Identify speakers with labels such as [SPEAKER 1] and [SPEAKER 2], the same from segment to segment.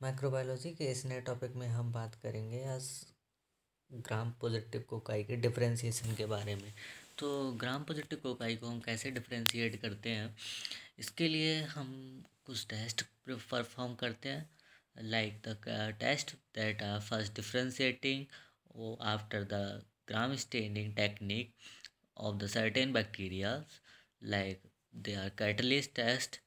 [SPEAKER 1] Microbiology के इस नए टॉपिक में हम बात करेंगे आज ग्राम पॉजिटिव कोकाई के डिफ्रेंसीशन के बारे में। तो ग्राम पॉजिटिव कोकाई को हम कैसे डिफ्रेंशिएट करते हैं इसके लिए हम कुछ टेस्ट परफॉर्म करते हैं। Like the test that are first differentiating after the Gram staining technique of the certain bacteria like they are catalyst test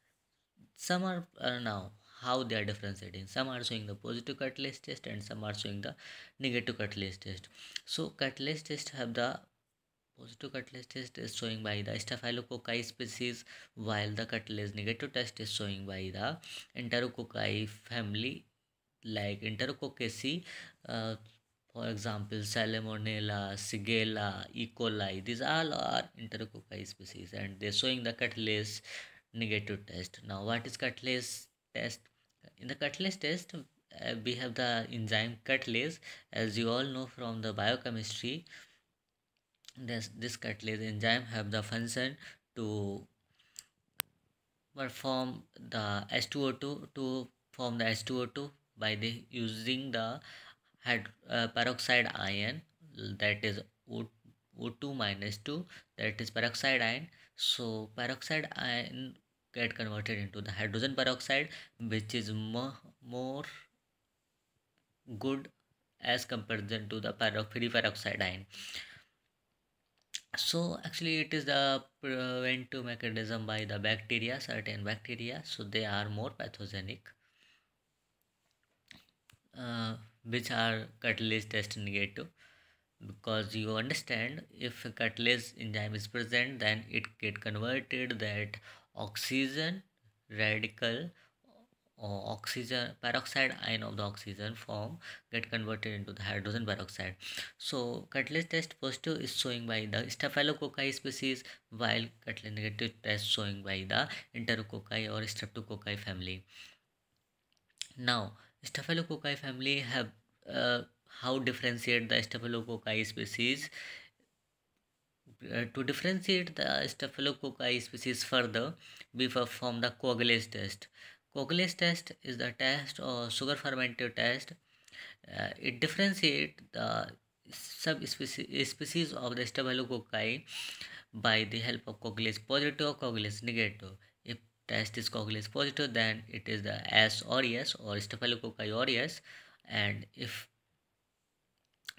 [SPEAKER 1] are uh, now how they are differentiating some are showing the positive catalyst test and some are showing the negative catalyst test. So catalyst test have the positive catalyst test is showing by the staphylococci species while the catalyst negative test is showing by the enterococci family like enterococci uh, for example salmonella shigella e. coli these all are enterococci species and they're showing the catalyst negative test. Now what is catalase test in the catalase test uh, we have the enzyme catalase as you all know from the biochemistry this this catalase enzyme have the function to perform the H2O2 to form the H2O2 by the using the hyd uh, peroxide ion that is O, O2 minus 2 that is peroxide ion. So peroxide ion get converted into the hydrogen peroxide which is more, more good as comparison to the free peroxide ion so actually it is the preventive mechanism by the bacteria certain bacteria. So they are more pathogenic uh, which are catalase test negative. Because you understand if catalase enzyme is present then it get converted that oxygen radical or oxygen peroxide ion of the oxygen form get converted into the hydrogen peroxide. So catalase test positive is showing by the staphylococci species while catalase negative test showing by the enterococci or streptococci family. Now staphylococci family have uh, how differentiate the staphylococci species uh, to differentiate the staphylococci species further, we perform the coagulase test. Coagulase test is the test or sugar fermented test. Uh, it differentiates the subspecies species of the staphylococci by the help of coagulase positive or coagulase negative. If test is coagulase positive, then it is the S aureus or staphylococci aureus, and if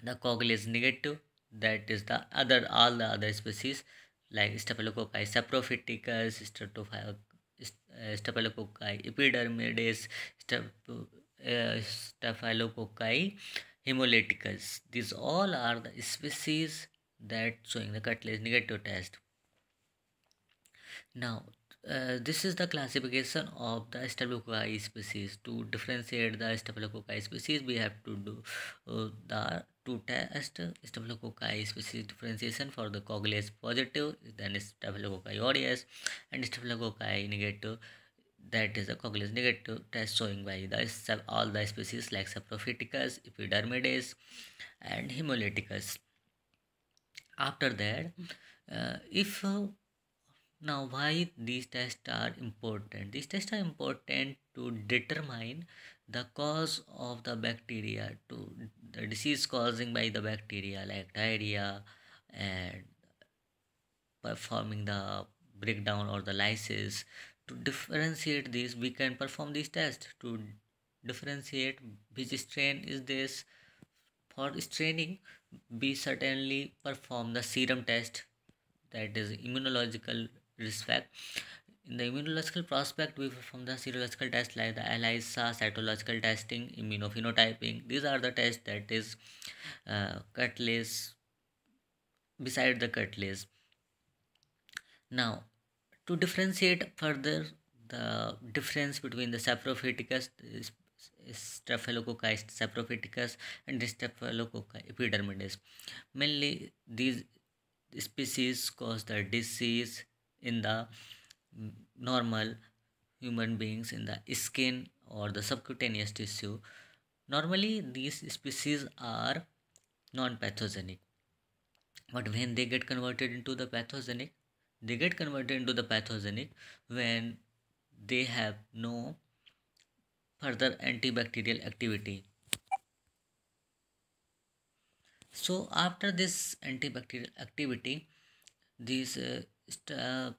[SPEAKER 1] the coagulase negative that is the other all the other species like Staphylococcus saprophyticus, Staphylococci epidermidis, uh, Staphylococci hemolyticus. These all are the species that showing the catalase negative test. Now, uh, this is the classification of the Staphylococci species. To differentiate the Staphylococci species, we have to do uh, the to test Staphylococci species differentiation for the coagulase positive, then Staphylococci aureus, and Staphylococci negative. That is the coagulase negative test showing by the all the species like Saprophyticus, Epidermidis, and Hemolyticus. After that, uh, if uh, now why these tests are important these tests are important to determine the cause of the bacteria to the disease causing by the bacteria like diarrhea and performing the breakdown or the lysis to differentiate these we can perform these tests to differentiate which strain is this for straining we certainly perform the serum test that is immunological respect. In the immunological prospect, we perform the serological tests like the ELISA, cytological testing, immunophenotyping. These are the tests that is uh, catalase beside the catalase. Now, to differentiate further the difference between the saprophyticus, Staphylococcus saprophyticus and Staphylococcus epidermidis. Mainly, these species cause the disease in the normal human beings in the skin or the subcutaneous tissue normally these species are non-pathogenic but when they get converted into the pathogenic they get converted into the pathogenic when they have no further antibacterial activity. So after this antibacterial activity, these uh, uh,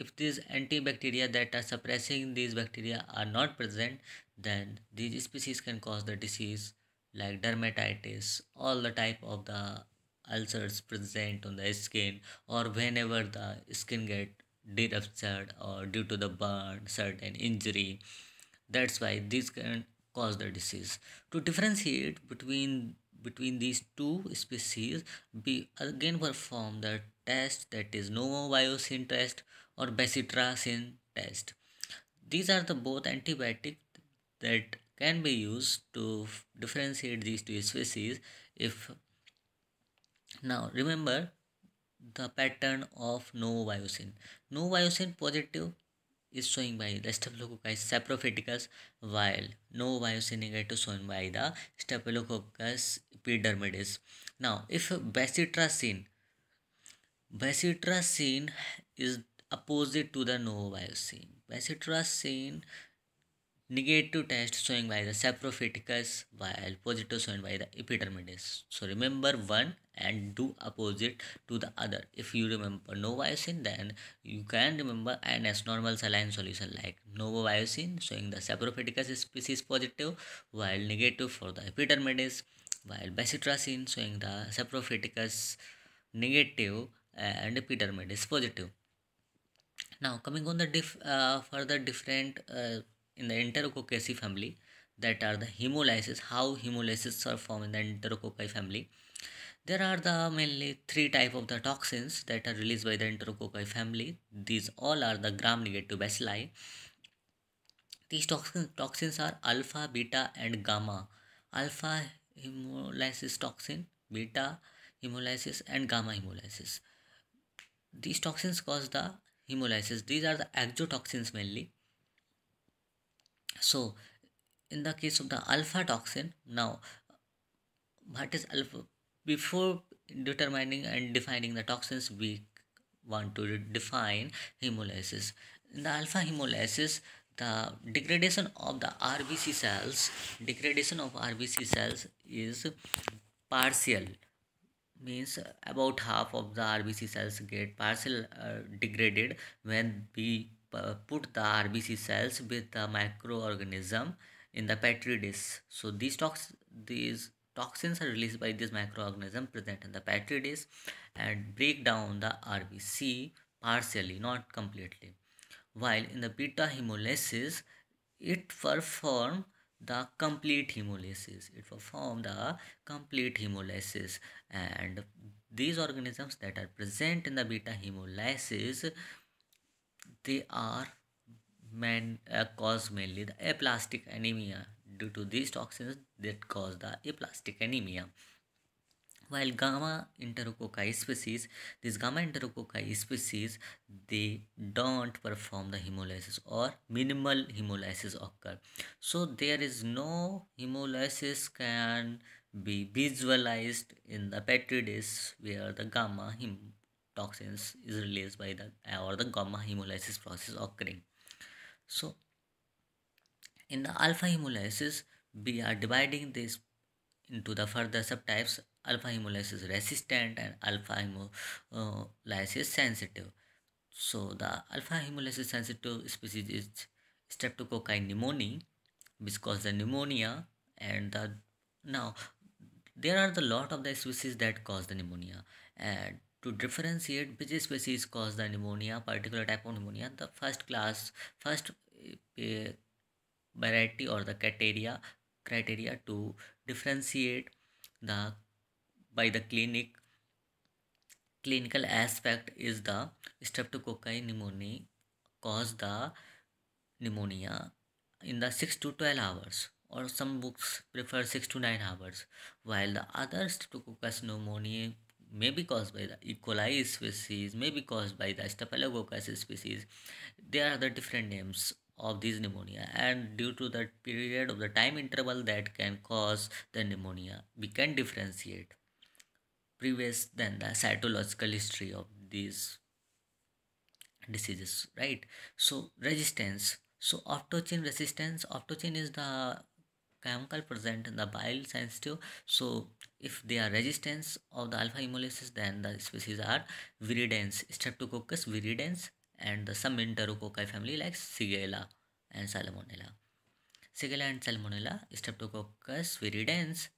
[SPEAKER 1] if these antibacteria that are suppressing these bacteria are not present, then these species can cause the disease like dermatitis, all the type of the ulcers present on the skin, or whenever the skin get deruptured or due to the burn, certain injury. That's why this can cause the disease. To differentiate between between these two species, we again perform the test that is novoviocin test or bacitracin test. These are the both antibiotic that can be used to differentiate these two species if now remember the pattern of novoviocin. Novoviocin positive is shown by the Staphylococcus saprophyticus while novoviocin negative shown by the Staphylococcus epidermidis. Now if bacitracin bacitracin is opposite to the novoviocin. Bacitracin negative test showing by the saprophyticus while positive showing by the epidermidis. So remember one and do opposite to the other. If you remember novoviocin then you can remember NS normal saline solution like novoviocin showing the saprophyticus species positive while negative for the epidermidis while bacitracin showing the saprophyticus negative and epidermidis positive. Now coming on the diff, uh, further different uh, in the enterococci family that are the hemolysis, how hemolysis are formed in the Enterococci family. There are the mainly three type of the toxins that are released by the Enterococci family. These all are the gram-negative bacilli. These toxins, toxins are alpha, beta and gamma. Alpha hemolysis toxin, beta hemolysis and gamma hemolysis. These toxins cause the hemolysis. These are the exotoxins mainly. So in the case of the alpha toxin now what is alpha? Before determining and defining the toxins we want to define hemolysis. In the alpha hemolysis the degradation of the rbc cells degradation of rbc cells is partial means about half of the rbc cells get partial uh, degraded when we put the RBC cells with the microorganism in the petri dish. So these tox these toxins are released by this microorganism present in the petri dish and break down the RBC partially, not completely. While in the beta hemolysis, it perform the complete hemolysis. It perform the complete hemolysis. And these organisms that are present in the beta hemolysis they are man, uh, cause mainly the aplastic anemia. Due to these toxins that cause the aplastic anemia while gamma enterococci species these gamma enterococci species they don't perform the hemolysis or minimal hemolysis occur. So there is no hemolysis can be visualized in the petri dish where the gamma toxins is released by the or the gamma hemolysis process occurring. So in the alpha hemolysis we are dividing this into the further subtypes alpha hemolysis resistant and alpha hemolysis sensitive. So the alpha hemolysis sensitive species is streptococci pneumoniae which cause the pneumonia and the now there are the lot of the species that cause the pneumonia. And to differentiate which species cause the pneumonia, particular type of pneumonia, the first class, first uh, variety or the criteria criteria to differentiate the by the clinic clinical aspect is the streptococci pneumoniae cause the pneumonia in the 6 to 12 hours or some books prefer 6 to 9 hours while the other streptococcus pneumoniae may be caused by the E. coli species, may be caused by the Staphylococcus species. There are the different names of these pneumonia and due to the period of the time interval that can cause the pneumonia, we can differentiate previous than the cytological history of these diseases, right? So resistance. So oftochin resistance. Oftochin is the chemical present in the bile sensitive so if they are resistance of the alpha hemolysis then the species are viridans streptococcus viridans and the some enterococci family like shigella and salmonella. Shigella and salmonella streptococcus viridans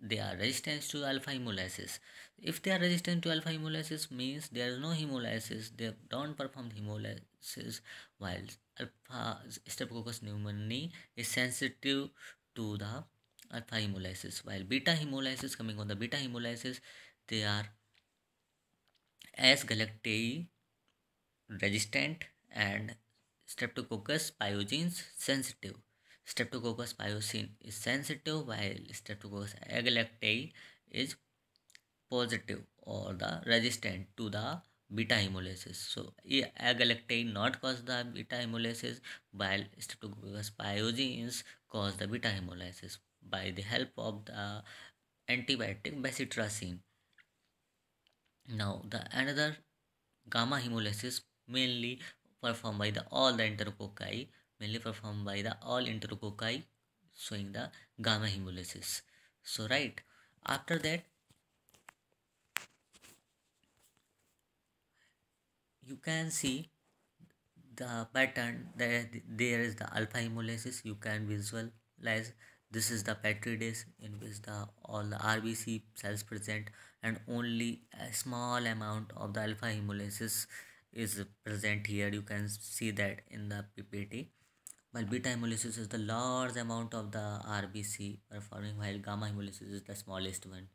[SPEAKER 1] they are resistant to alpha hemolysis. If they are resistant to alpha hemolysis means there is no hemolysis they don't perform hemolysis while alpha streptococcus pneumoniae is sensitive to the alpha hemolysis. While beta hemolysis coming on the beta hemolysis they are as galactae resistant and streptococcus pyogenes sensitive streptococcus pyogenes is sensitive while streptococcus agalactiae is positive or the resistant to the beta hemolysis. So agalactiae not cause the beta hemolysis while streptococcus pyogenes cause the beta hemolysis by the help of the antibiotic bacitracin now the another gamma hemolysis mainly performed by the all the enterococci mainly performed by the all enterococci showing the gamma hemolysis. So right after that you can see the pattern that there is the alpha hemolysis. You can visualize this is the petri dish in which the all the rbc cells present and only a small amount of the alpha hemolysis is present here. You can see that in the ppt while beta hemolysis is the large amount of the rbc performing while gamma hemolysis is the smallest one.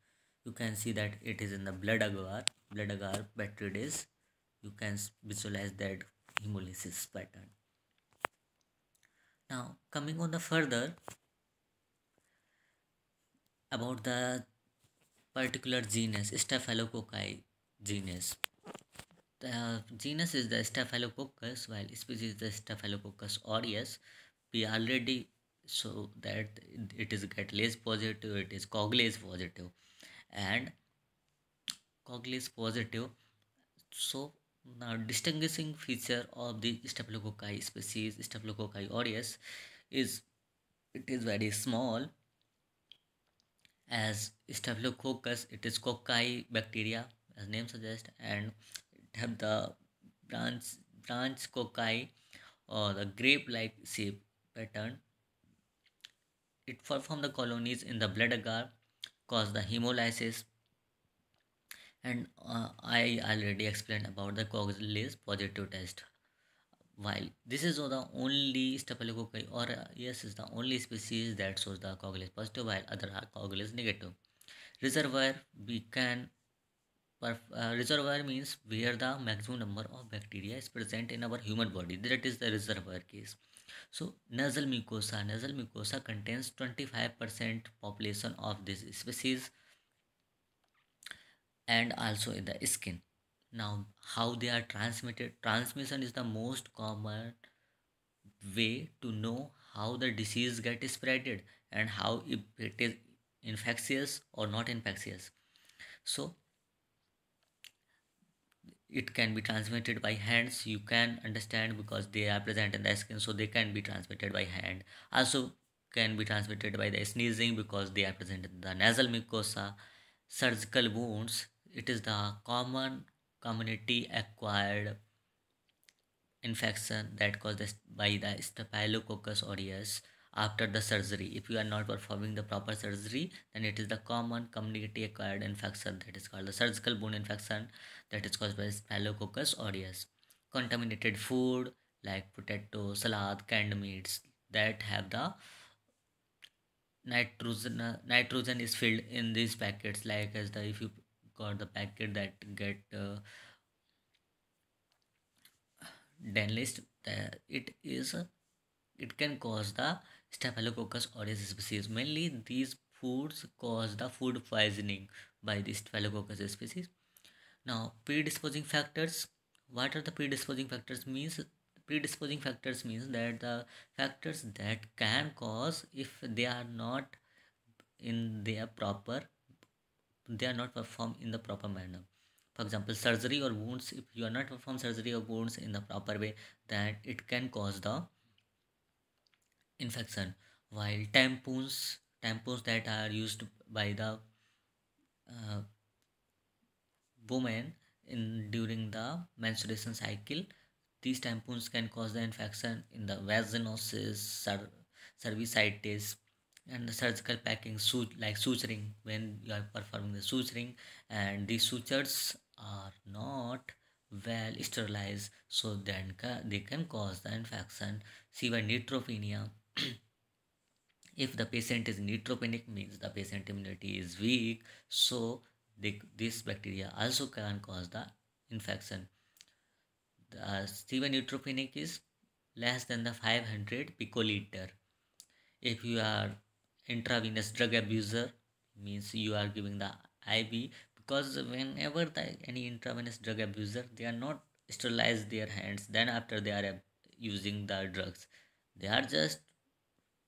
[SPEAKER 1] You can see that it is in the blood agar blood agar petri dish you can visualize that hemolysis pattern. Now coming on the further about the particular genus staphylococci genus the genus is the Staphylococcus, while species is the Staphylococcus aureus. We already so that it is catalase positive, it is coagulase positive, and coagulase positive. So now distinguishing feature of the Staphylococci species Staphylococci aureus is it is very small as Staphylococcus it is cocci bacteria as name suggests and have the branch branch cocci or the grape-like shape pattern. It form the colonies in the blood agar, cause the hemolysis, and uh, I already explained about the coagulase positive test. While this is the only Staphylococci or uh, yes is the only species that shows the coagulase positive while other are coagulase negative. Reservoir we can uh, reservoir means where the maximum number of bacteria is present in our human body. That is the reservoir case. So nasal mucosa. Nasal mucosa contains 25% population of this species and also in the skin. Now how they are transmitted transmission is the most common way to know how the disease get spreaded and how if it is infectious or not infectious. So it can be transmitted by hands you can understand because they are present in the skin so they can be transmitted by hand. Also can be transmitted by the sneezing because they are present in the nasal mucosa. Surgical wounds it is the common community acquired infection that caused by the staphylococcus aureus after the surgery. If you are not performing the proper surgery then it is the common community acquired infection that is called the surgical bone infection that is caused by staphylococcus aureus. Contaminated food like potato salad canned meats that have the nitrogen nitrogen is filled in these packets. Like as the if you got the packet that get uh, uh, it is it can cause the Staphylococcus aureus species. Mainly these foods cause the food poisoning by the Staphylococcus species. Now predisposing factors. What are the predisposing factors means? Predisposing factors means that the factors that can cause if they are not in their proper they are not performed in the proper manner for example surgery or wounds if you are not perform surgery or wounds in the proper way then it can cause the infection while tampons tampons that are used by the uh, woman in during the menstruation cycle these tampons can cause the infection in the vaginosis cer- cervicitis and the surgical packing suit like suturing. When you are performing the suturing and these sutures are not well sterilized so then ca- they can cause the infection. Severe neutropenia if the patient is neutropenic means the patient immunity is weak so they, this bacteria also can cause the infection. The severe neutropenic is less than the 500 picoliter. If you are intravenous drug abuser means you are giving the iv because whenever the any intravenous drug abuser they are not sterilize their hands then after they are using the drugs. They are just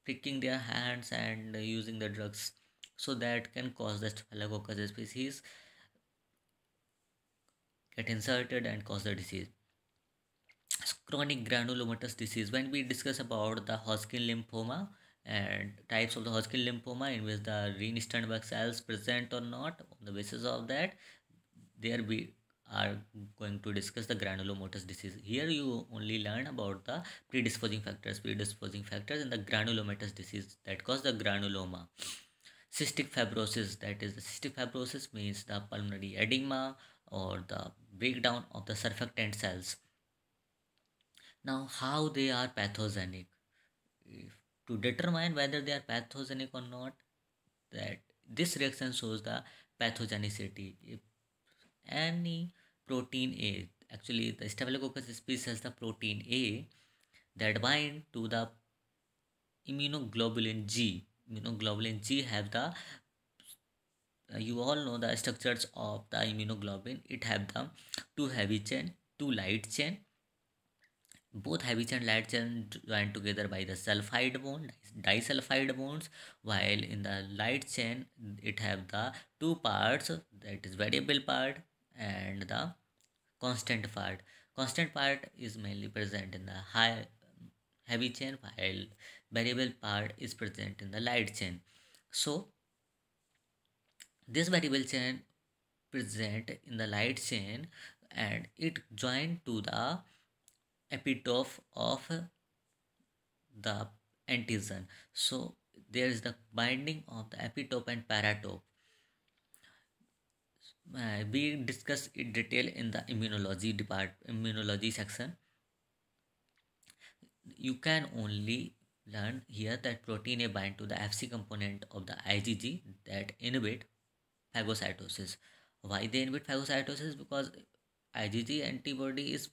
[SPEAKER 1] pricking their hands and uh, using the drugs. So that can cause the staphylococcus species get inserted and cause the disease. Chronic granulomatous disease. When we discuss about the hodgkin lymphoma and types of the hodgkin lymphoma in which the Reed-Sternberg cells present or not on the basis of that there we are going to discuss the granulomatous disease. Here you only learn about the predisposing factors predisposing factors and the granulomatous disease that cause the granuloma. Cystic fibrosis that is the cystic fibrosis means the pulmonary edema or the breakdown of the surfactant cells. Now how they are pathogenic. If to determine whether they are pathogenic or not that this reaction shows the pathogenicity. If any protein a actually the staphylococcus species has the protein a that bind to the immunoglobulin g immunoglobulin g have the uh, you all know the structures of the immunoglobulin it have the two heavy chain two light chain both heavy chain light chain joined together by the sulfide bond disulfide bonds while in the light chain it have the two parts that is variable part and the constant part. Constant part is mainly present in the high heavy chain while variable part is present in the light chain. So this variable chain present in the light chain and it joined to the epitope of the antigen. So there is the binding of the epitope and paratope uh, we discuss in detail in the immunology depart immunology section you can only learn here that protein A bind to the Fc component of the IgG that inhibit phagocytosis. Why they inhibit phagocytosis? Because IgG antibody is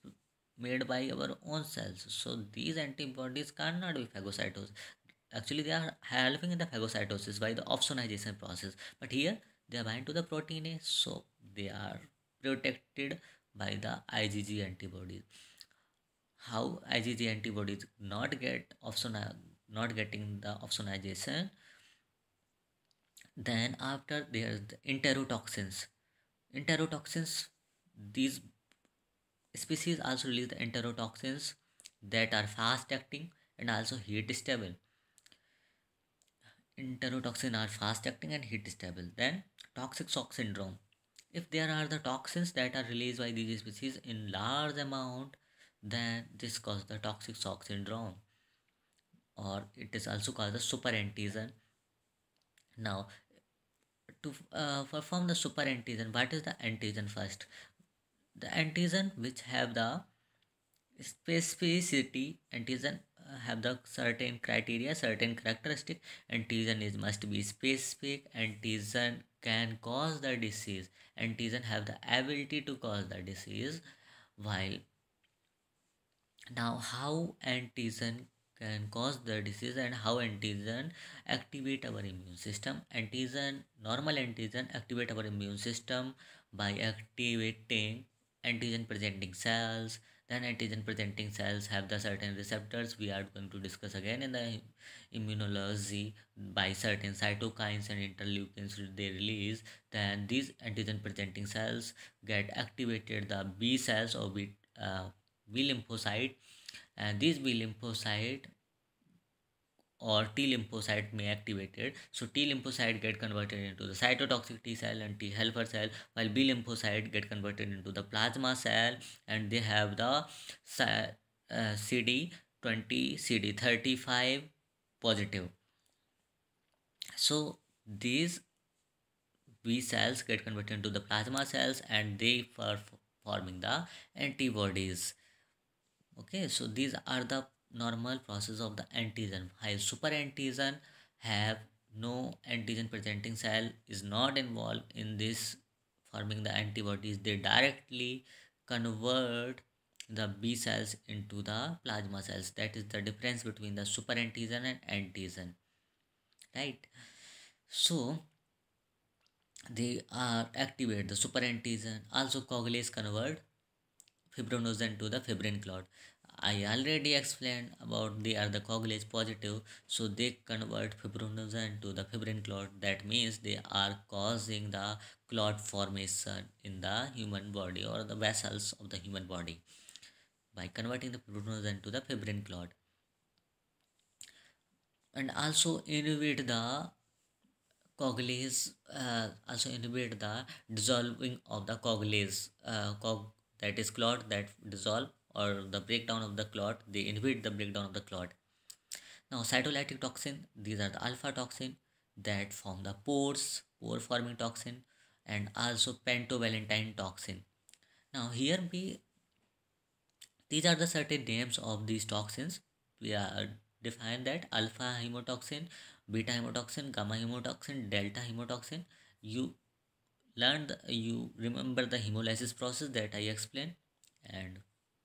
[SPEAKER 1] made by our own cells. So these antibodies cannot be phagocytosis. Actually, they are helping in the phagocytosis by the opsonization process. But here they bind to the protein A, so they are protected by the IgG antibodies. How IgG antibodies not get opson not getting the opsonization. Then after there's the enterotoxins. Enterotoxins, these species also release the enterotoxins that are fast acting and also heat stable enterotoxin are fast acting and heat stable then toxic shock syndrome. If there are the toxins that are released by these species in large amount then this causes the toxic shock syndrome or it is also called the superantigen now to uh, perform the super superantigen what is the antigen first? The antigen which have the specificity antigen have the certain criteria certain characteristic antigen is must be specific antigen can cause the disease antigen have the ability to cause the disease. While now how antigen can cause the disease and how antigen activate our immune system? Antigen normal antigen activate our immune system by activating antigen presenting cells then antigen presenting cells have the certain receptors. We are going to discuss again in the immunology by certain cytokines and interleukins they release. Then these antigen presenting cells get activated. The b cells or b, uh, b lymphocyte. And these b lymphocyte or T lymphocyte may activated. So T lymphocyte get converted into the cytotoxic T cell and T helper cell, while B lymphocyte get converted into the plasma cell, and they have the uh, CD20, CD35 positive. So these B cells get converted into the plasma cells, and they are forming the antibodies. Okay, so these are the normal process of the antigen. While super antigen have no antigen presenting cell is not involved in this forming the antibodies they directly convert the b cells into the plasma cells. That is the difference between the super antigen and antigen. Right? So they are activate the super antigen. Also coagulase convert fibrinogen to the fibrin clot I already explained about they are the coagulase positive so they convert fibrinogen to the fibrin clot. That means they are causing the clot formation in the human body or the vessels of the human body. By converting the fibrinogen to the fibrin clot. And also inhibit the coagulase uh, also inhibit the dissolving of the coagulase uh, cog that is clot that dissolve or the breakdown of the clot they inhibit the breakdown of the clot. Now cytolytic toxin these are the alpha toxin that form the pores pore forming toxin and also Panton-Valentine toxin. Now here we these are the certain names of these toxins. We are define that alpha hemotoxin beta hemotoxin gamma hemotoxin delta hemotoxin. You learned you remember the hemolysis process that i explained and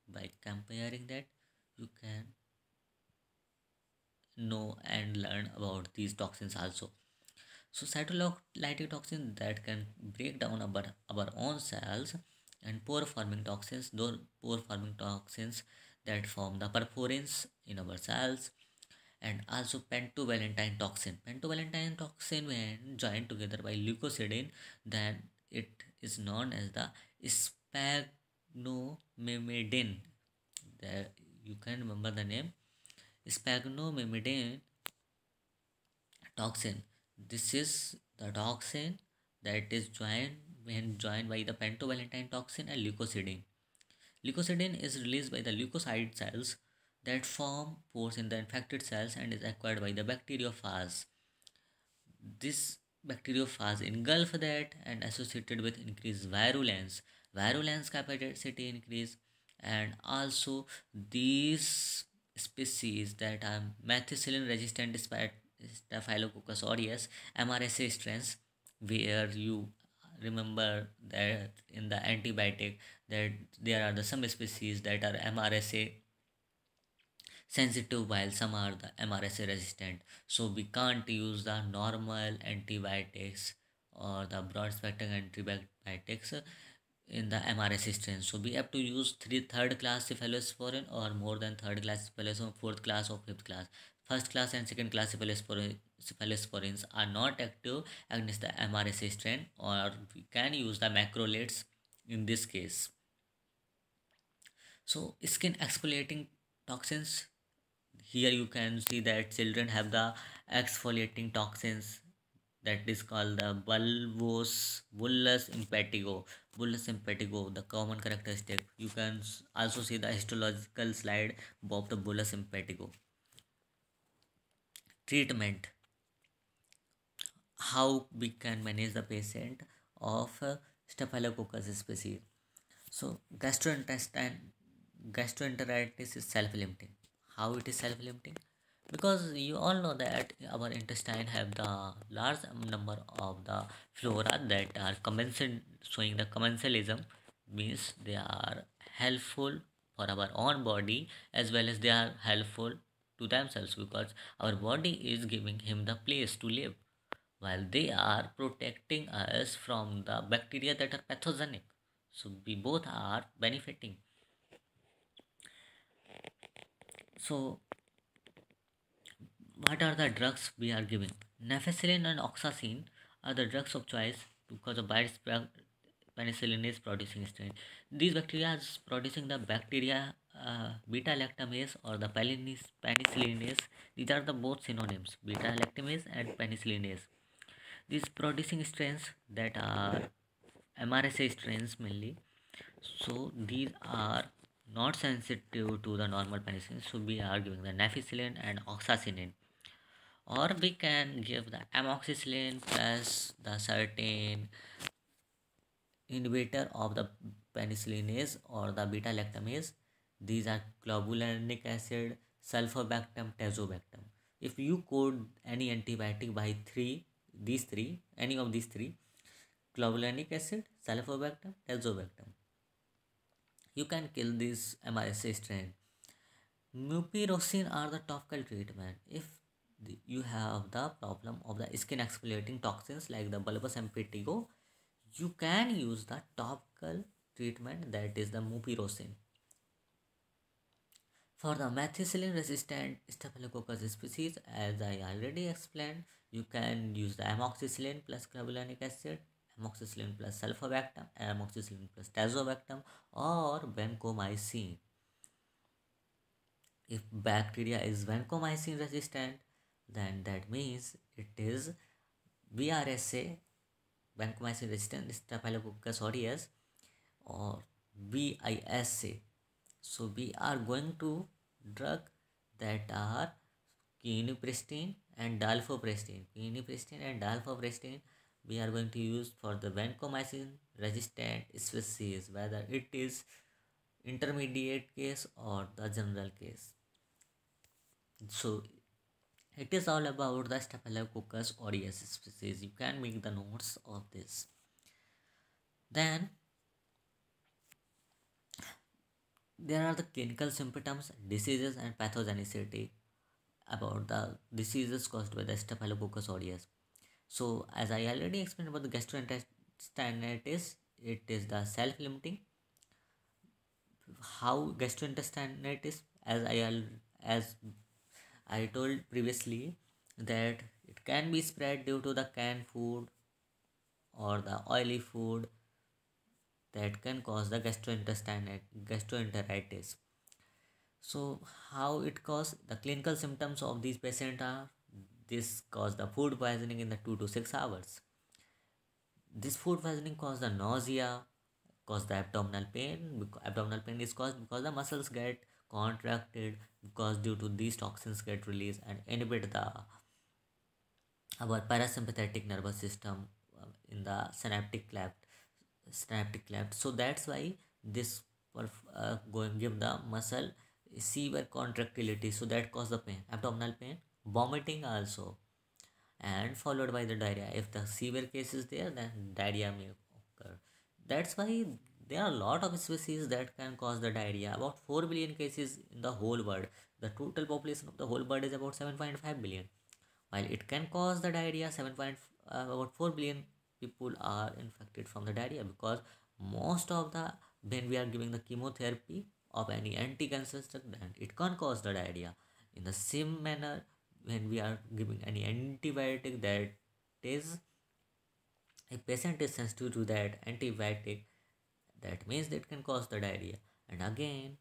[SPEAKER 1] by comparing that you can know and learn about these toxins also. So cytolytic toxin that can break down our, our own cells and pore forming toxins those pore forming toxins that form the perforins in our cells and also Panton-Valentine toxin. Panton-Valentine toxin when joined together by leukocidin then it is known as the spag spagnomimidine. The, you can remember the name spagnomimidine toxin. This is the toxin that is joined when joined by the Panton-Valentine toxin and leukocidin. Leukocidin is released by the leukocyte cells that form pores in the infected cells and is acquired by the bacteriophage. This bacteriophage engulf that and associated with increased virulence virulence capacity increase and also these species that are methicillin resistant staphylococcus aureus mrsa strains where you remember that in the antibiotic that there are the some species that are mrsa sensitive while some are the mrsa resistant. So we can't use the normal antibiotics or the broad spectrum antibiotics in the MRSA strain. So we have to use three third class cephalosporin or more than third class cephalosporin, fourth class or fifth class. First class and second class cephalosporin, cephalosporins are not active against the MRSA strain or we can use the macrolides in this case. So skin exfoliating toxins. Here you can see that children have the exfoliating toxins that is called the bulbous bullous impetigo bullous impetigo the common characteristic. You can also see the histological slide of the bullous impetigo treatment. How we can manage the patient of staphylococcus species. So gastrointestinal gastroenteritis is self-limiting. How it is self-limiting because you all know that our intestine have the large number of the flora that are commensal showing the commensalism means they are helpful for our own body as well as they are helpful to themselves because our body is giving him the place to live while they are protecting us from the bacteria that are pathogenic. So we both are benefiting. So what are the drugs we are giving? Nafcillin and oxacin are the drugs of choice because of widespread penicillinase producing strain. These bacteria are producing the bacteria uh, beta lactamase or the penicillinase. These are the both synonyms beta lactamase and penicillinase. These producing strains that are MRSA strains mainly. So these are not sensitive to the normal penicillin. So we are giving the nafcillin and oxacillin or we can give the amoxicillin plus the certain inhibitor of the penicillinase or the beta lactamase these are clavulanic acid sulfobactam tazobactam. If you code any antibiotic by three these three any of these three clavulanic acid sulfobactam tazobactam you can kill this mrsa strain. Mupirocin are the topical treatment if you have the problem of the skin exfoliating toxins like the bulbous impetigo, you can use the topical treatment that is the mupirocin. For the methicillin resistant staphylococcus species, as I already explained, you can use the amoxicillin plus clavulanic acid, amoxicillin plus sulforbactam, amoxicillin plus tazobactam, or vancomycin. If bacteria is vancomycin resistant, then that means it is VRSA vancomycin resistant Staphylococcus aureus or VISA. So we are going to drug that are quinipristine and dalfopristine. Quinipristine and dalfopristine we are going to use for the vancomycin resistant species whether it is intermediate case or the general case. So it is all about the Staphylococcus aureus species. You can make the notes of this. Then there are the clinical symptoms, diseases and pathogenicity about the diseases caused by the Staphylococcus aureus. So as I already explained about the gastrointestinitis, it is the self-limiting. How gastrointestinitis, as I as I told previously that it can be spread due to the canned food or the oily food that can cause the gastroenteritis. So how it cause the clinical symptoms of these patients are this cause the food poisoning in the 2 to 6 hours. This food poisoning cause the nausea, cause the abdominal pain. Abdominal pain is caused because the muscles get contracted because due to these toxins get released and inhibit the our parasympathetic nervous system uh, in the synaptic cleft synaptic cleft so that's why this uh, going give the muscle severe contractility. So that cause the pain abdominal pain vomiting also and followed by the diarrhea. If the severe case is there then diarrhea may occur. That's why there are a lot of species that can cause the diarrhea. About 4 billion cases in the whole world. The total population of the whole world is about 7.5 billion. While it can cause the diarrhea, 7. Uh, about 4 billion people are infected from the diarrhea because most of the when we are giving the chemotherapy of any anti-cancer drug, it can cause the diarrhea. In the same manner, when we are giving any antibiotic that is a patient is sensitive to that antibiotic that means that can cause the diarrhea. And again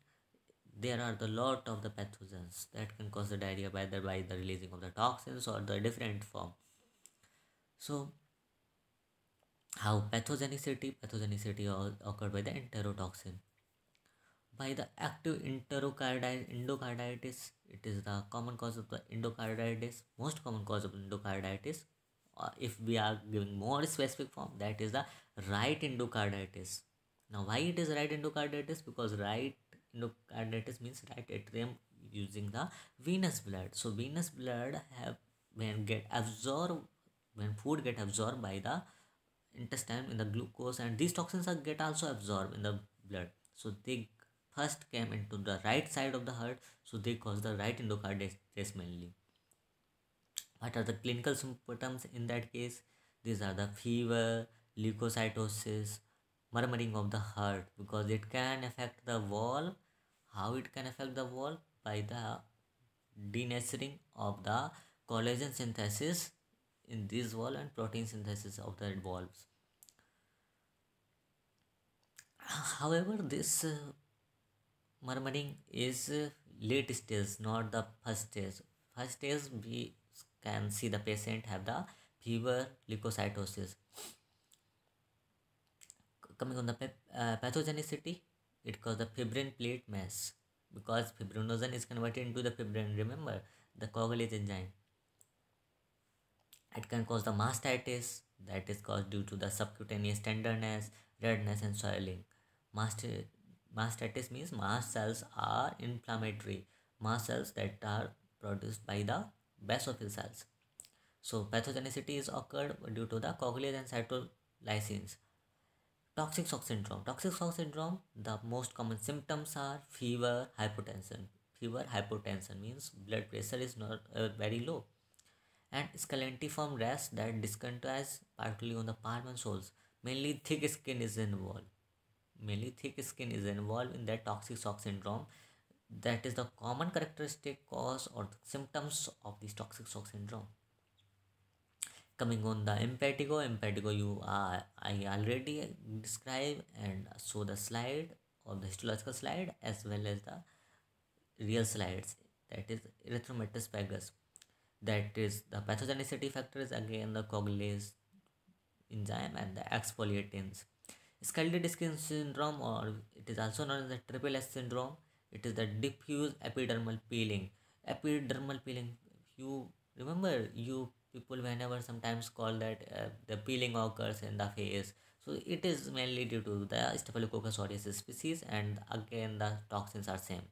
[SPEAKER 1] there are the lot of the pathogens that can cause the diarrhea either by the releasing of the toxins or the different form. So how pathogenicity pathogenicity occurred by the enterotoxin. By the active enterocarditis endocarditis it is the common cause of the endocarditis most common cause of endocarditis. Uh, if we are giving more specific form that is the right endocarditis now, why it is right endocarditis? Because right endocarditis means right atrium using the venous blood. So, venous blood have when get absorbed when food get absorbed by the intestine in the glucose and these toxins are get also absorbed in the blood. So, they first came into the right side of the heart. So, they cause the right endocarditis mainly. What are the clinical symptoms in that case? These are the fever, leukocytosis, murmuring of the heart because it can affect the wall how it can affect the wall by the denaturing of the collagen synthesis in this wall and protein synthesis of the valves However, this uh, murmuring is uh, late stage, not the first stage. First stage, we can see the patient have the fever, leukocytosis. Coming on the uh, pathogenicity, it causes the fibrin plate mass because fibrinogen is converted into the fibrin. Remember the coagulase enzyme. It can cause the mastitis that is caused due to the subcutaneous tenderness, redness, and swelling. Mast Mastitis means mast cells are inflammatory. Mast cells that are produced by the basophil cells. So pathogenicity is occurred due to the coagulase and cytolysins. Toxic shock syndrome. Toxic shock syndrome, the most common symptoms are fever, hypotension. Fever, hypotension means blood pressure is not uh, very low. And scarlatiniform rash that discontinues partly on the palm and soles. Mainly thick skin is involved. Mainly thick skin is involved in that toxic shock syndrome. That is the common characteristic cause or symptoms of this toxic shock syndrome coming on the impetigo impetigo you are i already describe and show the slide of the histological slide as well as the real slides. That is erythromatous that is the pathogenicity factor is again the coagulase enzyme and the exfoliatins scalded skin syndrome or it is also known as the triple s syndrome. It is the diffuse epidermal peeling. Epidermal peeling you remember you people whenever sometimes call that uh, the peeling occurs in the face. So it is mainly due to the staphylococcus aureus species and again the toxins are same.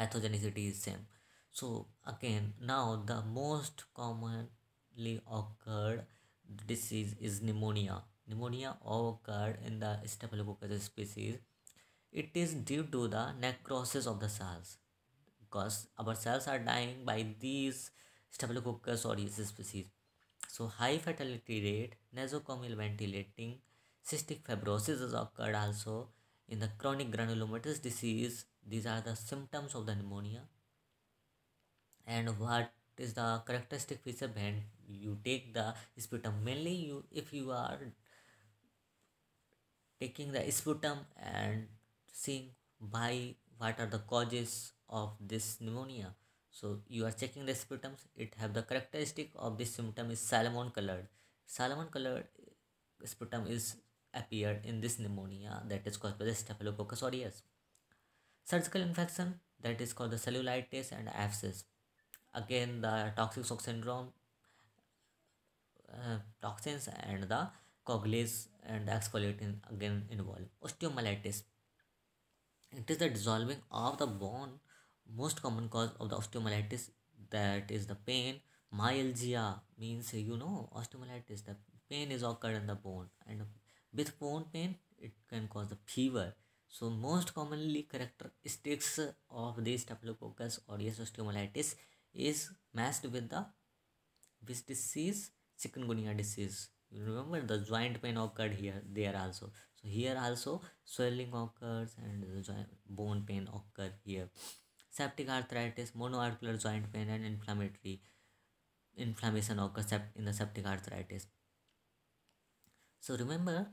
[SPEAKER 1] Pathogenicity is same. So again now the most commonly occurred disease is pneumonia. Pneumonia occurred in the staphylococcus species. It is due to the necrosis of the cells. Because our cells are dying by these Staphylococcus aureus species. So high fatality rate, nosocomial ventilating, cystic fibrosis has occurred also in the chronic granulomatous disease. These are the symptoms of the pneumonia. And what is the characteristic feature when you take the sputum? Mainly you if you are taking the sputum and seeing by what are the causes of this pneumonia so you are checking the sputum it have the characteristic of this symptom is salmon colored. Salmon colored sputum is appeared in this pneumonia that is caused by the staphylococcus aureus. Surgical infection that is called the cellulitis and abscess. Again the toxic shock syndrome uh, toxins and the coagulase and exfoliating again involved. Osteomyelitis. It is the dissolving of the bone most common cause of the osteomyelitis that is the pain. Myalgia means you know osteomyelitis the pain is occurred in the bone. And with bone pain it can cause the fever. So most commonly characteristics of this staphylococcus aureus osteomyelitis is matched with the which disease chikungunya disease. You remember the joint pain occurred here there also. So here also swelling occurs and the joint bone pain occur here septic arthritis, monoarticular joint pain, and inflammatory inflammation occurs in the septic arthritis. So remember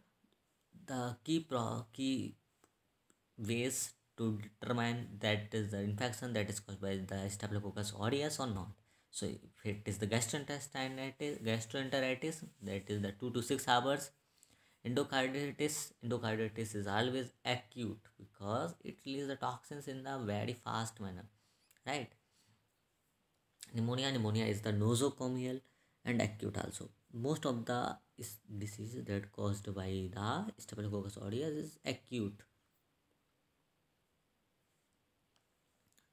[SPEAKER 1] the key pro key ways to determine that is the infection that is caused by the Staphylococcus aureus or not. So if it is the gastrointestinal gastroenteritis, that is the two to six hours endocarditis endocarditis is always acute because it releases the toxins in the very fast manner right? Pneumonia pneumonia is the nosocomial and acute also. Most of the diseases that caused by the staphylococcus aureus is acute.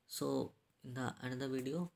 [SPEAKER 1] So in the another video